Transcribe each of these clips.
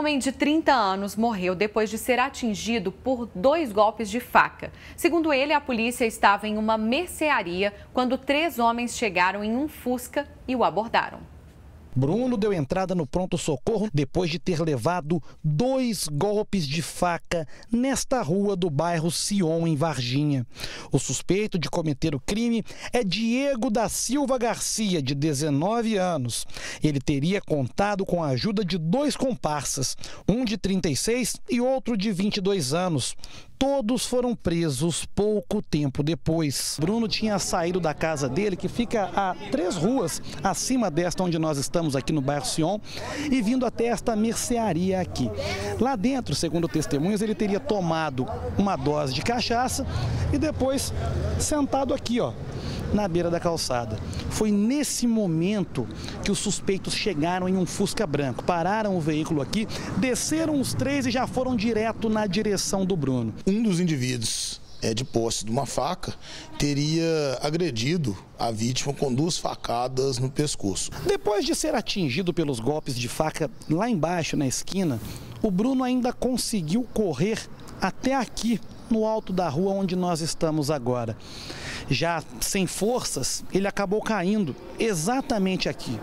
Um homem de 30 anos morreu depois de ser atingido por dois golpes de faca. Segundo ele, a polícia estava em uma mercearia quando três homens chegaram em um Fusca e o abordaram. Bruno deu entrada no pronto-socorro depois de ter levado dois golpes de faca nesta rua do bairro Sion, em Varginha. O suspeito de cometer o crime é Diego da Silva Garcia, de 19 anos. Ele teria contado com a ajuda de dois comparsas, um de 36 e outro de 22 anos. Todos foram presos pouco tempo depois. Bruno tinha saído da casa dele, que fica a três ruas acima desta onde nós estamos aqui no bairro Sion, e vindo até esta mercearia aqui. Lá dentro, segundo testemunhas, ele teria tomado uma dose de cachaça e depois sentado aqui, ó, na beira da calçada. Foi nesse momento que os suspeitos chegaram em um Fusca branco, pararam o veículo aqui, desceram os três e já foram direto na direção do Bruno. Um dos indivíduos é, de posse de uma faca, teria agredido a vítima com duas facadas no pescoço. Depois de ser atingido pelos golpes de faca lá embaixo na esquina, o Bruno ainda conseguiu correr até aqui, no alto da rua onde nós estamos agora. Já sem forças, ele acabou caindo exatamente aqui.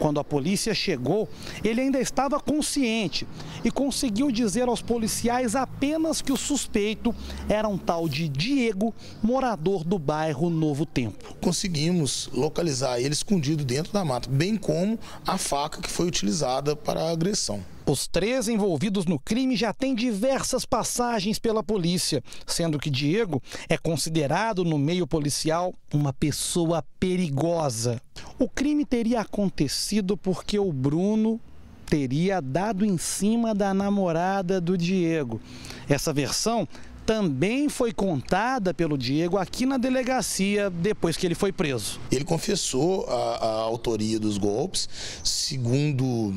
Quando a polícia chegou, ele ainda estava consciente e conseguiu dizer aos policiais apenas que o suspeito era um tal de Diego, morador do bairro Novo Tempo. Conseguimos localizar ele escondido dentro da mata, bem como a faca que foi utilizada para a agressão. Os três envolvidos no crime já têm diversas passagens pela polícia, sendo que Diego é considerado no meio policial uma pessoa perigosa. O crime teria acontecido porque o Bruno teria dado em cima da namorada do Diego. Essa versão também foi contada pelo Diego aqui na delegacia depois que ele foi preso. Ele confessou a, a autoria dos golpes, segundo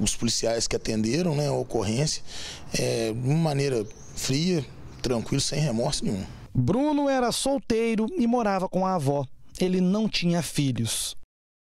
os policiais que atenderam né, a ocorrência é, de uma maneira fria, tranquila, sem remorso nenhum. Bruno era solteiro e morava com a avó. Ele não tinha filhos.